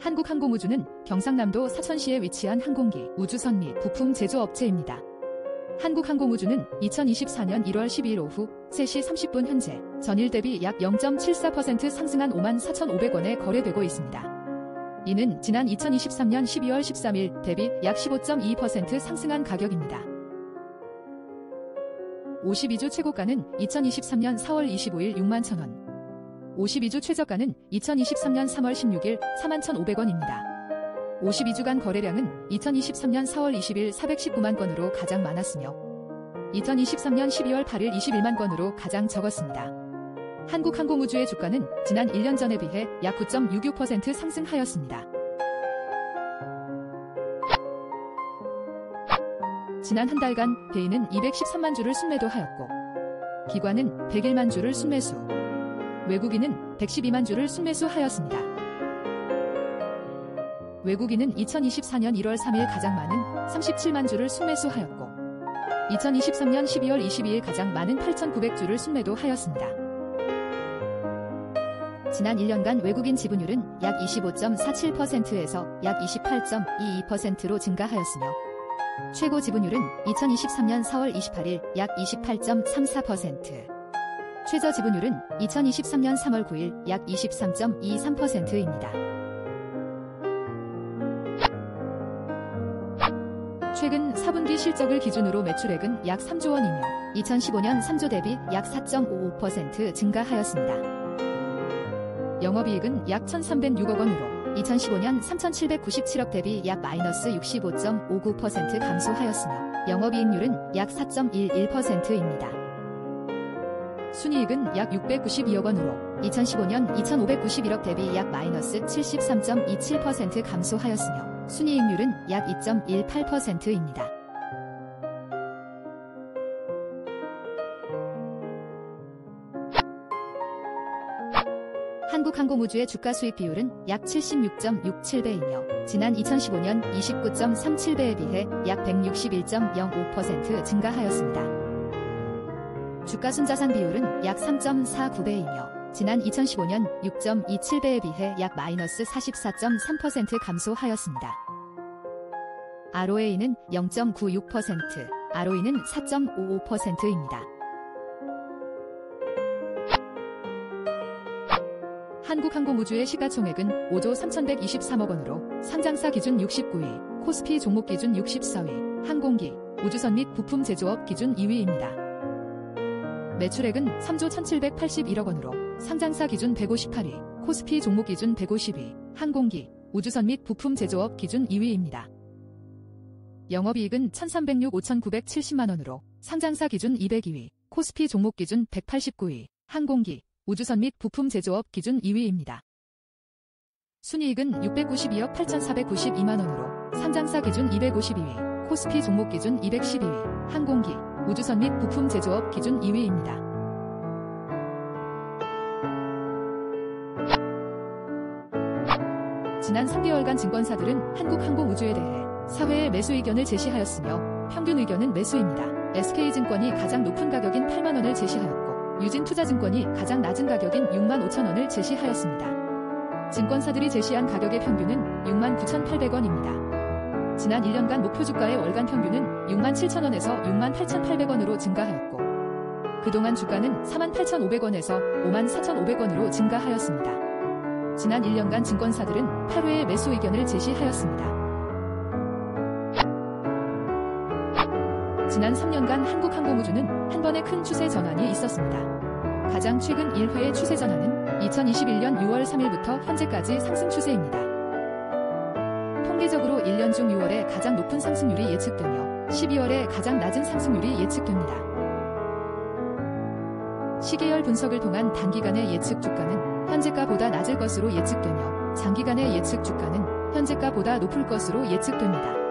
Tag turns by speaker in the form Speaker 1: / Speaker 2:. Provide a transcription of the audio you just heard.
Speaker 1: 한국항공우주는 경상남도 사천시에 위치한 항공기, 우주선 및 부품 제조업체입니다. 한국항공우주는 2024년 1월 12일 오후 3시 30분 현재 전일 대비 약 0.74% 상승한 5만 4,500원에 거래되고 있습니다. 이는 지난 2023년 12월 13일 대비 약 15.2% 상승한 가격입니다. 52주 최고가는 2023년 4월 25일 6만 1,000원, 52주 최저가는 2023년 3월 16일 41,500원입니다. 52주간 거래량은 2023년 4월 20일 419만 건으로 가장 많았으며 2023년 12월 8일 21만 건으로 가장 적었습니다. 한국항공우주의 주가는 지난 1년 전에 비해 약 9.66% 상승하였습니다. 지난 한 달간 개인은 213만 주를 순매도하였고 기관은 101만 주를 순매수 외국인은 112만 주를 순매수하였습니다. 외국인은 2024년 1월 3일 가장 많은 37만 주를 순매수하였고 2023년 12월 22일 가장 많은 8,900주를 순매도 하였습니다. 지난 1년간 외국인 지분율은 약 25.47%에서 약 28.22%로 증가하였으며 최고 지분율은 2023년 4월 28일 약 28.34%, 최저 지분율은 2023년 3월 9일 약 23.23%입니다. 최근 4분기 실적을 기준으로 매출액은 약 3조 원이며 2015년 3조 대비 약 4.55% 증가하였습니다. 영업이익은 약 1,306억 원으로 2015년 3,797억 대비 약 마이너스 65.59% 감소하였으며 영업이익률은 약 4.11%입니다. 순이익은 약 692억 원으로 2015년 2,591억 대비 약 마이너스 73.27% 감소하였으며 순이익률은 약 2.18%입니다. 한국항공우주의 주가 수익 비율은 약 76.67배이며 지난 2015년 29.37배에 비해 약 161.05% 증가하였습니다. 주가 순자산 비율은 약 3.49배이며 지난 2015년 6.27배에 비해 약 마이너스 44.3% 감소하였습니다. ROA는 0.96%, ROE는 4.55%입니다. 한국항공우주의 시가총액은 5조 3,123억 원으로 상장사 기준 69위, 코스피 종목 기준 64위, 항공기, 우주선 및 부품 제조업 기준 2위입니다. 매출액은 3조 1781억 원으로 상장사 기준 158위, 코스피 종목 기준 150위, 항공기, 우주선 및 부품 제조업 기준 2위입니다. 영업이익은 1306 5970만 원으로 상장사 기준 202위, 코스피 종목 기준 189위, 항공기, 우주선 및 부품 제조업 기준 2위입니다. 순이익은 692억 8492만 원으로 상장사 기준 252위, 코스피 종목 기준 212위, 항공기, 우주선 및 부품 제조업 기준 2위입니다. 지난 3개월간 증권사들은 한국항공우주에 대해 사회의 매수 의견을 제시하였으며 평균 의견은 매수입니다. SK증권이 가장 높은 가격인 8만원을 제시하였고 유진투자증권이 가장 낮은 가격인 6만 5천원을 제시하였습니다. 증권사들이 제시한 가격의 평균은 6만 9,800원입니다. 지난 1년간 목표 주가의 월간 평균은 6만 7천원에서 6만 8,800원으로 증가하였고 그동안 주가는 4만 8,500원에서 5만 4,500원으로 증가하였습니다. 지난 1년간 증권사들은 8회의 매수 의견을 제시하였습니다. 지난 3년간 한국항공우주는 한 번의 큰 추세 전환이 있었습니다. 가장 최근 1회의 추세 전환은 2021년 6월 3일부터 현재까지 상승 추세입니다. 통계적으로 1년 중 6월에 가장 높은 상승률이 예측되며 12월에 가장 낮은 상승률이 예측됩니다. 시계열 분석을 통한 단기간의 예측 주가는 현재가보다 낮을 것으로 예측되며 장기간의 예측 주가는 현재가보다 높을 것으로 예측됩니다.